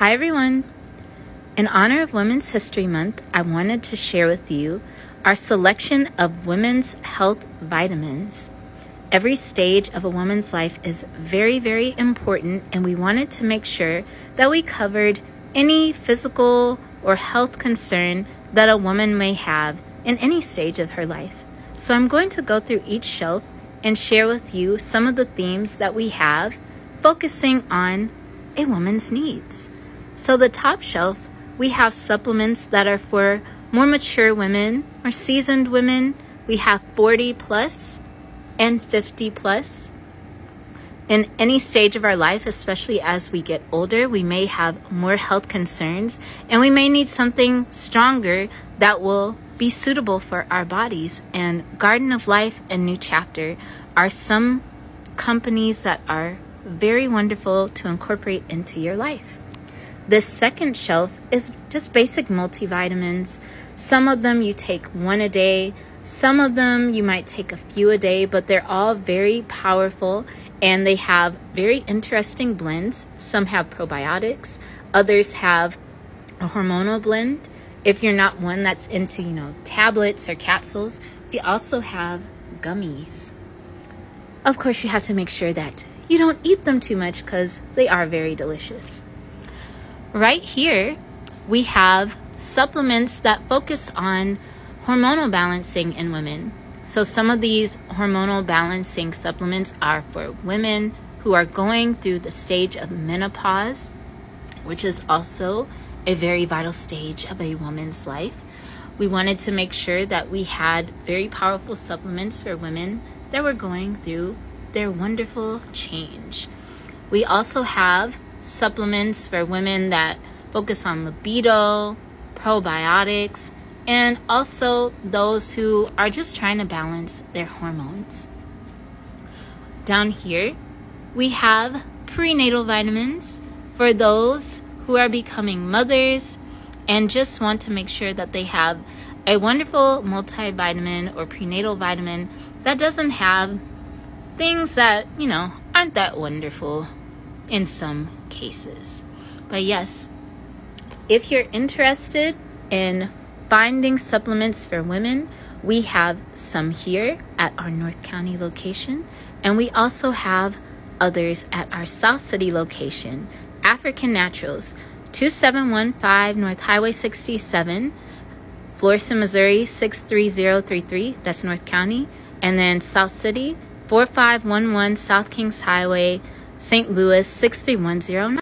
Hi, everyone. In honor of Women's History Month, I wanted to share with you our selection of women's health vitamins. Every stage of a woman's life is very, very important, and we wanted to make sure that we covered any physical or health concern that a woman may have in any stage of her life. So, I'm going to go through each shelf and share with you some of the themes that we have focusing on a woman's needs. So, the top shelf, we have supplements that are for more mature women or seasoned women. We have 40 plus and 50 plus. In any stage of our life, especially as we get older, we may have more health concerns and we may need something stronger that will be suitable for our bodies. And Garden of Life and New Chapter are some companies that are very wonderful to incorporate into your life. The second shelf is just basic multivitamins. Some of them you take one a day, some of them you might take a few a day, but they're all very powerful and they have very interesting blends. Some have probiotics, others have a hormonal blend. If you're not one that's into, you know, tablets or capsules, we also have gummies. Of course, you have to make sure that you don't eat them too much because they are very delicious. Right here, we have supplements that focus on hormonal balancing in women. So, some of these hormonal balancing supplements are for women who are going through the stage of menopause, which is also a very vital stage of a woman's life. We wanted to make sure that we had very powerful supplements for women that were going through their wonderful change. We also have supplements for women that focus on libido, probiotics, and also those who are just trying to balance their hormones. Down here, we have prenatal vitamins for those who are becoming mothers and just want to make sure that they have a wonderful multivitamin or prenatal vitamin that doesn't have things that, you know, aren't that wonderful in some cases. But yes, if you're interested in finding supplements for women, we have some here at our North County location, and we also have others at our South City location, African Naturals, 2715 North Highway 67, Florissant, Missouri 63033, that's North County, and then South City 4511 South Kingshighway St. Louis 63109.